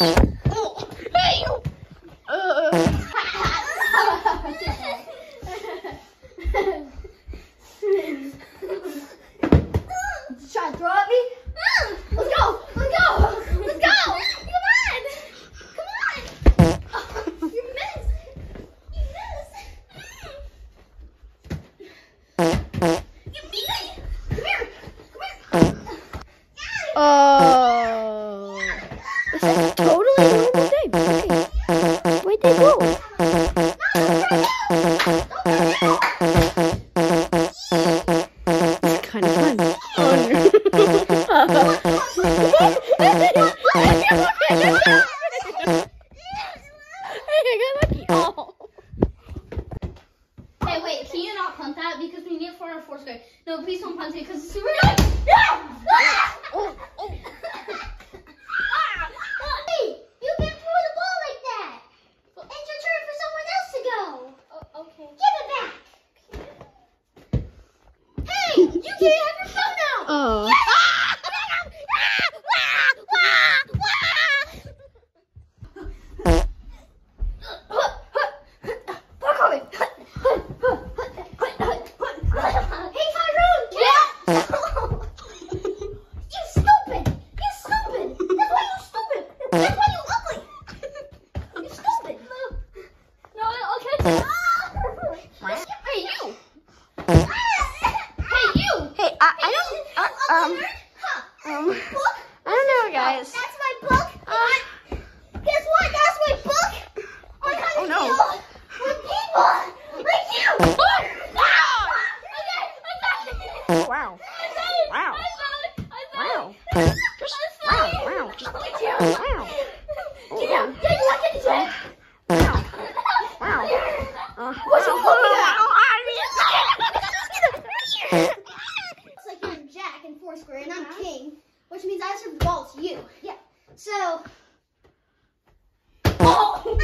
Try to throw at me? Punt that? Because we need it for our fourth grade. No, please don't punt it because it's super annoying. No! Ah! Oh, oh. Hey, you can't throw the ball like that. It's your turn for someone else to go. Oh, okay. Give it back. Hey, you can't have your phone out. Oh. Hey, Tyrone! Yeah! you stupid! You stupid! That's why you stupid! That's why you ugly! You stupid! No, I'll catch you! Hey, you! Hey, you! Hey, I, I don't. Uh, um, um, I don't know, guys. That's my book. I, guess what? That's my book. I had Oh, no. deal with people like you. Okay, Wow. I got it. Wow. I got it. I got Wow. it. Just wow, wow, just Look at you. wow. Yeah, yeah, you want to say? Wow. Wow. Uh, wow. It's like you're Jack in fourth grade and I'm King, which means I serve the ball to you. Yeah. So. Oh!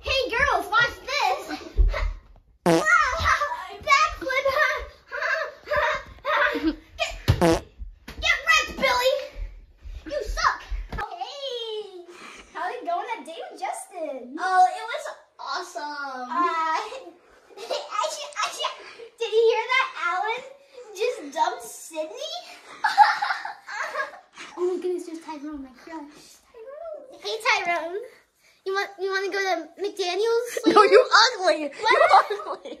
hey girls, watch this! Backflip! Get, get wrecked, Billy! You suck! Hey! How's it going that date with Justin? Oh, it was awesome. Uh, actually, actually, did you hear that Alan just dumped Sydney? oh my goodness, there's Tyrone, my crush. Tyrone. Hey Tyrone. You want you want to go to McDaniel's? No, you ugly. You What? ugly. What?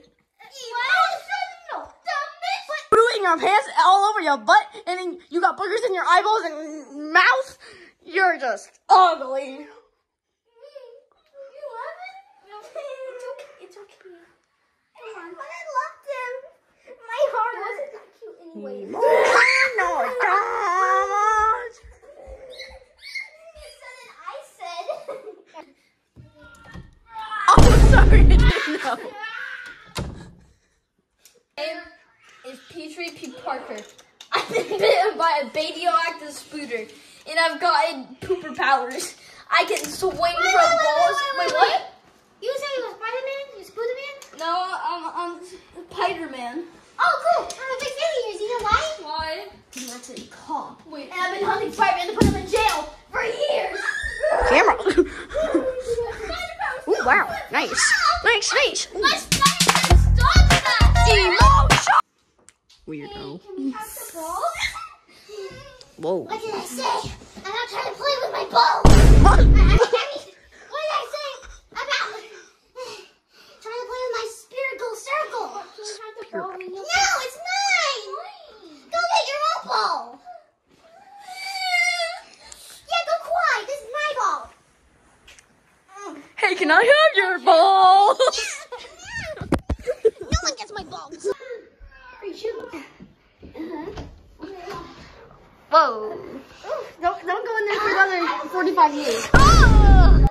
Dumbest. Putting your pants all over your butt, and then you got boogers in your eyeballs and mouth. You're just ugly. You love it? It's okay. It's okay. Come on. But I loved him. My heart wasn't that cute anyway. No, God. You said it, I said. Oh, sorry, I didn't know. name is Petrie P. Parker. I've been bitten by a radioactive spooter, and I've gotten pooper powers. I can swing Wait, from wait, wait, balls. wait, wait, what? You say you Spider-Man? You Spooderman? No, I'm I'm Spider-Man. Oh, cool. I'm a big fan of yours. You know why? Why? I'm actually a cop. Wait. And I've been hunting Spider-Man to put him in jail for years. Camera. Spider-Man, Ooh, wow. Nice. Nice, nice. Ooh. My Spider-Man stop that. Emotion. Hey, Weirdo. can we have the ball? Whoa. What did I say? I'm not trying to play with my ball. I, I, I mean, what did I say about trying to play with my spherical circle? No, it's mine. Go get your own ball. Yeah, go quiet. This is my ball. Hey, can I have your balls? no one gets my balls. Are you shooting? Uh-huh. Whoa. Don't don't go in there for another 45 years. Oh!